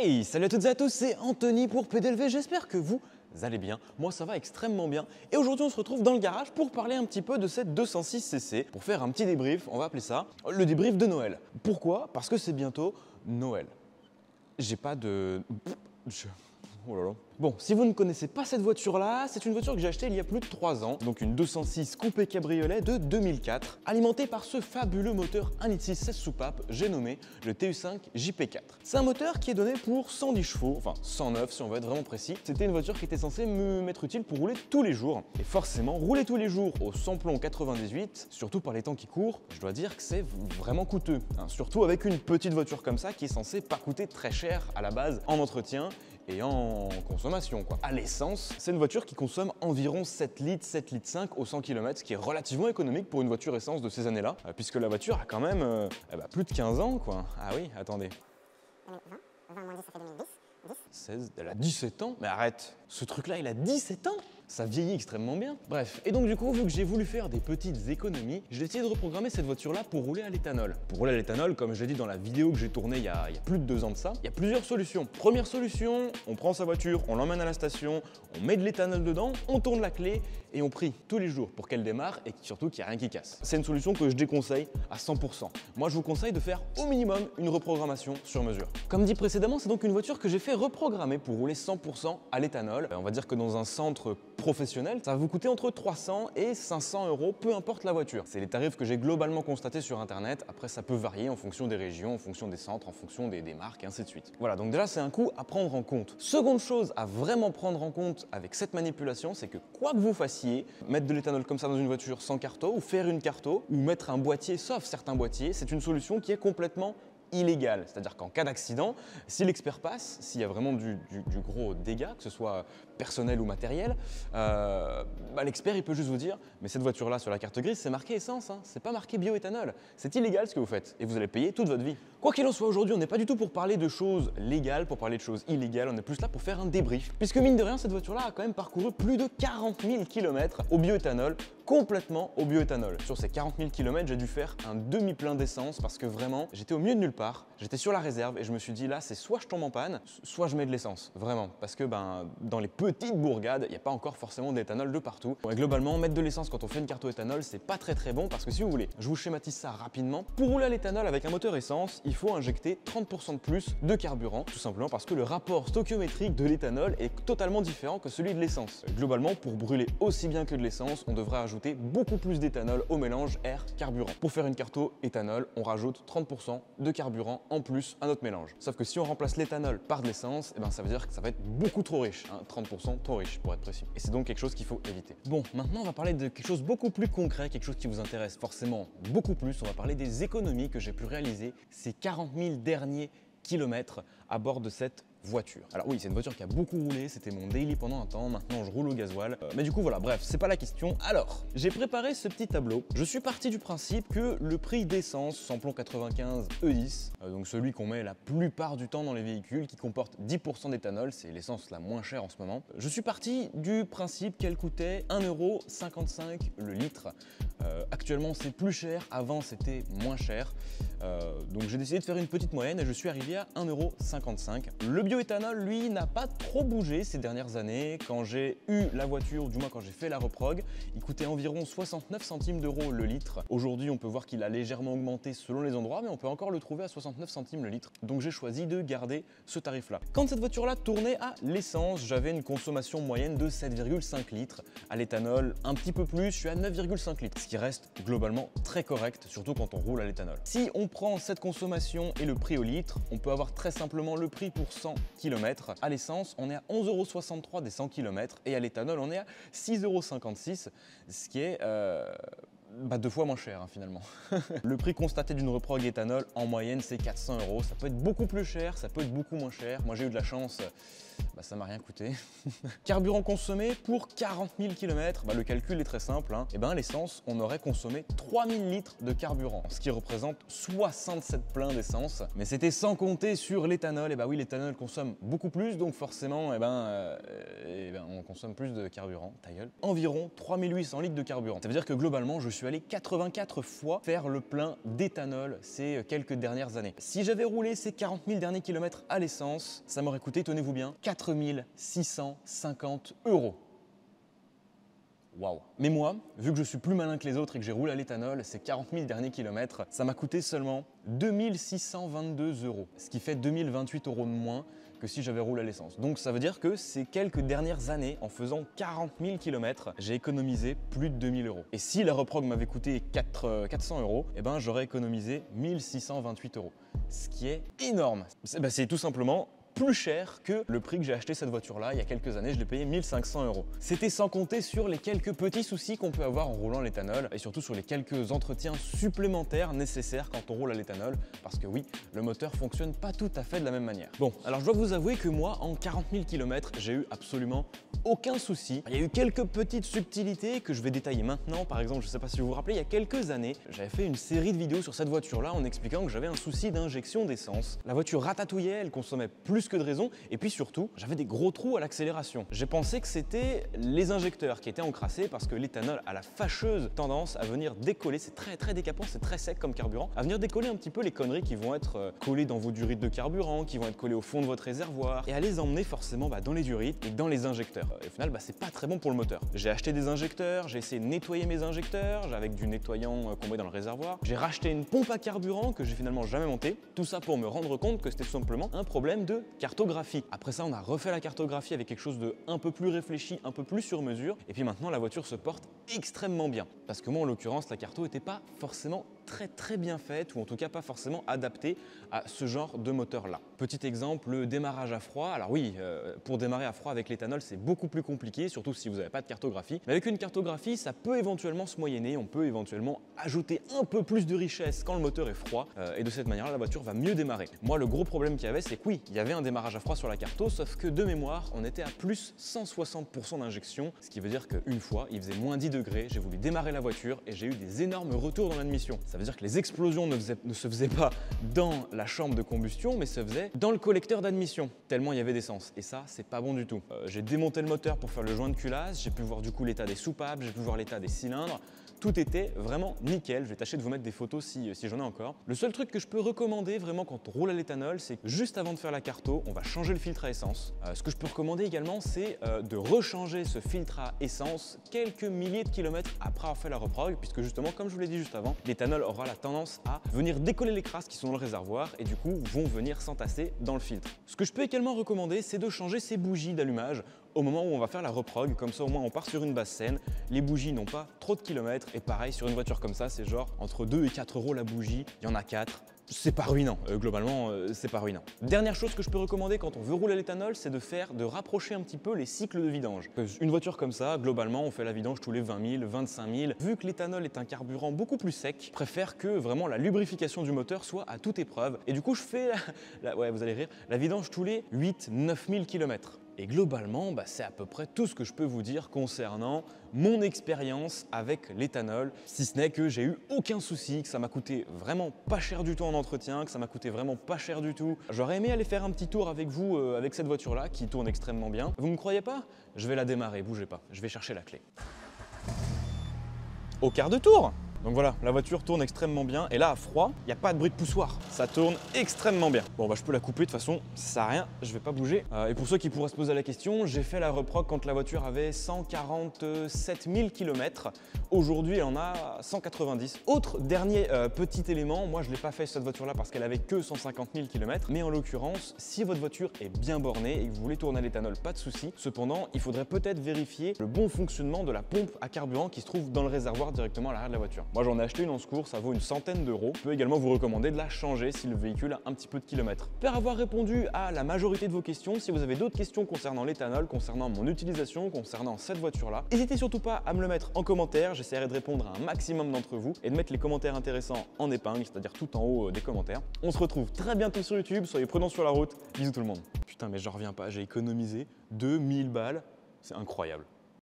Hey, salut à toutes et à tous, c'est Anthony pour PDLV, j'espère que vous allez bien. Moi ça va extrêmement bien. Et aujourd'hui on se retrouve dans le garage pour parler un petit peu de cette 206cc, pour faire un petit débrief, on va appeler ça le débrief de Noël. Pourquoi? Parce que c'est bientôt Noël. J'ai pas de... Oh là là. Bon, si vous ne connaissez pas cette voiture-là, c'est une voiture que j'ai achetée il y a plus de 3 ans, donc une 206 coupé cabriolet de 2004, alimentée par ce fabuleux moteur 1.6 16 soupapes, j'ai nommé le TU5 JP4. C'est un moteur qui est donné pour 110 chevaux, enfin 109 si on veut être vraiment précis. C'était une voiture qui était censée me m'être utile pour rouler tous les jours. Et forcément, rouler tous les jours au samplon 98, surtout par les temps qui courent, je dois dire que c'est vraiment coûteux. Hein. surtout avec une petite voiture comme ça qui est censée pas coûter très cher à la base en entretien et en consommation. Quoi. À l'essence, c'est une voiture qui consomme environ 7 litres, 7 litres 5 au 100 km, ce qui est relativement économique pour une voiture essence de ces années-là, euh, puisque la voiture a quand même euh, eh ben, plus de 15 ans. Quoi. Ah oui, attendez. 16, elle a 17 ans Mais arrête, ce truc-là, il a 17 ans ça vieillit extrêmement bien. Bref, et donc du coup, vu que j'ai voulu faire des petites économies, j'ai décidé de reprogrammer cette voiture-là pour rouler à l'éthanol. Pour rouler à l'éthanol, comme je l'ai dit dans la vidéo que j'ai tournée il y, a, plus de deux ans de ça, il y a plusieurs solutions. Première solution, on prend sa voiture, on l'emmène à la station, on met de l'éthanol dedans, on tourne la clé et on prie tous les jours pour qu'elle démarre et surtout qu'il n'y a rien qui casse. C'est une solution que je déconseille à 100%. Moi, je vous conseille de faire au minimum une reprogrammation sur mesure. Comme dit précédemment, c'est donc une voiture que j'ai fait reprogrammer pour rouler 100% à l'éthanol. On va dire que dans un centre professionnel, ça va vous coûter entre 300 et 500 euros, peu importe la voiture. C'est les tarifs que j'ai globalement constatés sur Internet. Après, ça peut varier en fonction des régions, en fonction des centres, en fonction des, des marques et ainsi de suite. Voilà, donc déjà, c'est un coût à prendre en compte. Seconde chose à vraiment prendre en compte avec cette manipulation, c'est que quoi que vous fassiez, mettre de l'éthanol comme ça dans une voiture sans carto, ou faire une carto, ou mettre un boîtier, sauf certains boîtiers, c'est une solution qui est complètement illégal. C'est-à-dire qu'en cas d'accident, si l'expert passe, s'il y a vraiment du, gros dégât, que ce soit personnel ou matériel, euh, bah, l'expert il peut juste vous dire mais cette voiture-là sur la carte grise c'est marqué essence, hein, c'est pas marqué bioéthanol. C'est illégal ce que vous faites et vous allez payer toute votre vie. Quoi qu'il en soit aujourd'hui, on n'est pas du tout pour parler de choses légales, pour parler de choses illégales, on est plus là pour faire un débrief. Puisque mine de rien, cette voiture-là a quand même parcouru plus de 40 000 km au bioéthanol, complètement au bioéthanol. Sur ces 40 000 km, j'ai dû faire un demi-plein d'essence parce que vraiment, j'étais au milieu de nulle part, j'étais sur la réserve et je me suis dit là, c'est soit je tombe en panne, soit je mets de l'essence, vraiment. Parce que ben, dans les petites bourgades, il n'y a pas encore forcément d'éthanol de partout. globalement, mettre de l'essence quand on fait une carte éthanol, c'est pas très très bon parce que si vous voulez, je vous schématise ça rapidement. Pour rouler à l'éthanol avec un moteur essence, il faut injecter 30% de plus de carburant, tout simplement parce que le rapport stoichiométrique de l'éthanol est totalement différent que celui de l'essence. Globalement, pour brûler aussi bien que de l'essence, on devrait ajouter beaucoup plus d'éthanol au mélange air-carburant. Pour faire une carto éthanol, on rajoute 30% de carburant en plus à notre mélange. Sauf que si on remplace l'éthanol par de l'essence, eh ben ça veut dire que ça va être beaucoup trop riche, 30% hein, trop riche pour être précis. Et c'est donc quelque chose qu'il faut éviter. Bon, maintenant on va parler de quelque chose beaucoup plus concret, quelque chose qui vous intéresse forcément beaucoup plus. On va parler des économies que j'ai pu réaliser ces 40 000 derniers kilomètres à bord de cette Alors oui, c'est une voiture qui a beaucoup roulé, c'était mon daily pendant un temps, maintenant je roule au gasoil. Euh, mais du coup voilà, bref, c'est pas la question. Alors, j'ai préparé ce petit tableau. Je suis parti du principe que le prix d'essence samplon 95 E10, donc celui qu'on met la plupart du temps dans les véhicules, qui comporte 10% d'éthanol, c'est l'essence la moins chère en ce moment. Je suis parti du principe qu'elle coûtait 1,55€ le litre. Euh, actuellement c'est plus cher, avant c'était moins cher. Euh, donc j'ai décidé de faire une petite moyenne et je suis arrivé à 1,55€. Le bioéthanol, lui, n'a pas trop bougé ces dernières années. Quand j'ai eu la voiture, du moins quand j'ai fait la reprog, il coûtait environ 69 centimes d'euros le litre. Aujourd'hui, on peut voir qu'il a légèrement augmenté selon les endroits, mais on peut encore le trouver à 69 centimes le litre. Donc j'ai choisi de garder ce tarif-là. Quand cette voiture-là tournait à l'essence, j'avais une consommation moyenne de 7,5 litres. À l'éthanol, un petit peu plus, je suis à 9,5 litres, ce qui reste globalement très correct, surtout quand on roule à l'éthanol. Si on prend cette consommation et le prix au litre, on peut avoir très simplement le prix pour 100 km. À l'essence, on est à 11,63€ des 100 km et à l'éthanol, on est à 6,56€, ce qui est euh, bah, deux fois moins cher hein, finalement. le prix constaté d'une reprog éthanol en moyenne c'est 400 euros. Ça peut être beaucoup plus cher, ça peut être beaucoup moins cher. Moi j'ai eu de la chance bah, ça m'a rien coûté. Carburant consommé pour 40 000 km, bah, le calcul est très simple. Hein. Et eh ben l'essence, on aurait consommé 3000 litres de carburant, ce qui représente 67 pleins d'essence. Mais c'était sans compter sur l'éthanol. Et bah oui, l'éthanol consomme beaucoup plus, donc forcément, et eh ben, euh, eh ben, on consomme plus de carburant. Ta gueule. Environ 3800 litres de carburant. Ça veut dire que globalement, je suis allé 84 fois faire le plein d'éthanol ces quelques dernières années. Si j'avais roulé ces 40 000 derniers kilomètres à l'essence, ça m'aurait coûté, tenez-vous bien, 4650 euros. Waouh Mais moi, vu que je suis plus malin que les autres et que j'ai roulé à l'éthanol, ces 40 000 derniers kilomètres, ça m'a coûté seulement 2622 euros, ce qui fait 2028 euros de moins que si j'avais roulé à l'essence. Donc ça veut dire que ces quelques dernières années, en faisant 40 000 km, j'ai économisé plus de 2000 euros. Et si la reprog m'avait coûté 4, 400 euh, euros, eh ben j'aurais économisé 1628 euros. Ce qui est énorme. C'est bah, tout simplement plus cher que le prix que j'ai acheté cette voiture-là il y a quelques années. Je l'ai payé 1500 euros. C'était sans compter sur les quelques petits soucis qu'on peut avoir en roulant l'éthanol et surtout sur les quelques entretiens supplémentaires nécessaires quand on roule à l'éthanol. Parce que oui, le moteur fonctionne pas tout à fait de la même manière. Bon, alors je dois vous avouer que moi, en 40 000 km, j'ai eu absolument aucun souci. Il y a eu quelques petites subtilités que je vais détailler maintenant. Par exemple, je sais pas si vous vous rappelez, il y a quelques années, j'avais fait une série de vidéos sur cette voiture-là en expliquant que j'avais un souci d'injection d'essence. La voiture ratatouillait, elle consommait plus que de raison. Et puis surtout, j'avais des gros trous à l'accélération. J'ai pensé que c'était les injecteurs qui étaient encrassés parce que l'éthanol a la fâcheuse tendance à venir décoller. C'est très très décapant, c'est très sec comme carburant. À venir décoller un petit peu les conneries qui vont être euh, collées dans vos durites de carburant, qui vont être collées au fond de votre réservoir et à les emmener forcément bah, dans les durites et dans les injecteurs. Et au final, bah, c'est pas très bon pour le moteur. J'ai acheté des injecteurs, j'ai essayé de nettoyer mes injecteurs avec du nettoyant euh, qu'on met dans le réservoir. J'ai racheté une pompe à carburant que j'ai finalement jamais montée. Tout ça pour me rendre compte que c'était tout simplement un problème de cartographie. Après ça, on a refait la cartographie avec quelque chose de un peu plus réfléchi, un peu plus sur mesure. Et puis maintenant, la voiture se porte extrêmement bien. Parce que moi, en l'occurrence, la carto n'était pas forcément très très bien faite ou en tout cas pas forcément adaptée à ce genre de moteur là. Petit exemple, le démarrage à froid. Alors oui, euh, pour démarrer à froid avec l'éthanol, c'est beaucoup plus compliqué, surtout si vous n'avez pas de cartographie. Mais avec une cartographie, ça peut éventuellement se moyenner, on peut éventuellement ajouter un peu plus de richesse quand le moteur est froid euh, et de cette manière la voiture va mieux démarrer. Moi, le gros problème qu'il y avait, c'est que oui, il y avait un démarrage à froid sur la carto, sauf que de mémoire, on était à plus 160% d'injection, ce qui veut dire qu'une fois, il faisait moins 10 degrés, j'ai voulu démarrer la voiture et j'ai eu des énormes retours dans l'admission. Veut dire que les explosions ne, se faisaient pas dans la chambre de combustion, mais se faisaient dans le collecteur d'admission, tellement il y avait d'essence. Et ça, c'est pas bon du tout. Euh, j'ai démonté le moteur pour faire le joint de culasse, j'ai pu voir du coup l'état des soupapes, j'ai pu voir l'état des cylindres tout était vraiment nickel. Je vais tâcher de vous mettre des photos si, si j'en ai encore. Le seul truc que je peux recommander vraiment quand on roule à l'éthanol, c'est que juste avant de faire la carto, on va changer le filtre à essence. Euh, ce que je peux recommander également, c'est euh, de rechanger ce filtre à essence quelques milliers de kilomètres après avoir fait la reprog, puisque justement, comme je vous l'ai dit juste avant, l'éthanol aura la tendance à venir décoller les crasses qui sont dans le réservoir et du coup vont venir s'entasser dans le filtre. Ce que je peux également recommander, c'est de changer ces bougies d'allumage au moment où on va faire la reprog, comme ça au moins on part sur une basse scène, les bougies n'ont pas trop de kilomètres et pareil sur une voiture comme ça c'est genre entre 2 et 4 euros la bougie, il y en a 4, c'est pas ruinant, euh, globalement euh, c'est pas ruinant. Dernière chose que je peux recommander quand on veut rouler à l'éthanol, c'est de faire, de rapprocher un petit peu les cycles de vidange. Une voiture comme ça, globalement on fait la vidange tous les 20 000, 25 000. Vu que l'éthanol est un carburant beaucoup plus sec, je préfère que vraiment la lubrification du moteur soit à toute épreuve. Et du coup je fais, la, vous allez rire, la vidange tous les 8-9 000 km. Et globalement, bah, c'est à peu près tout ce que je peux vous dire concernant mon expérience avec l'éthanol, si ce n'est que j'ai eu aucun souci, que ça m'a coûté vraiment pas cher du tout en entretien, que ça m'a coûté vraiment pas cher du tout. J'aurais aimé aller faire un petit tour avec vous euh, avec cette voiture-là qui tourne extrêmement bien. Vous me croyez pas? Je vais la démarrer, bougez pas, je vais chercher la clé. Au quart de tour donc voilà, la voiture tourne extrêmement bien. Et là, à froid, il n'y a pas de bruit de poussoir. Ça tourne extrêmement bien. Bon, bah, je peux la couper de toute façon, ça sert à rien, je vais pas bouger. Euh, et pour ceux qui pourraient se poser la question, j'ai fait la reproc quand la voiture avait 147 000 km. Aujourd'hui, elle en a 190. Autre dernier euh, petit élément, moi je l'ai pas fait cette voiture-là parce qu'elle avait que 150 000 km. Mais en l'occurrence, si votre voiture est bien bornée et que vous voulez tourner à l'éthanol, pas de souci. Cependant, il faudrait peut-être vérifier le bon fonctionnement de la pompe à carburant qui se trouve dans le réservoir directement à l'arrière de la voiture. Moi j'en ai acheté une en secours, ça vaut une centaine d'euros. Je peux également vous recommander de la changer si le véhicule a un petit peu de kilomètres. J'espère avoir répondu à la majorité de vos questions. Si vous avez d'autres questions concernant l'éthanol, concernant mon utilisation, concernant cette voiture-là, n'hésitez surtout pas à me le mettre en commentaire. J'essaierai de répondre à un maximum d'entre vous et de mettre les commentaires intéressants en épingle, c'est-à-dire tout en haut euh, des commentaires. On se retrouve très bientôt sur YouTube. Soyez prudents sur la route. Bisous tout le monde. Putain, mais j'en reviens pas, j'ai économisé 2000 balles. C'est incroyable.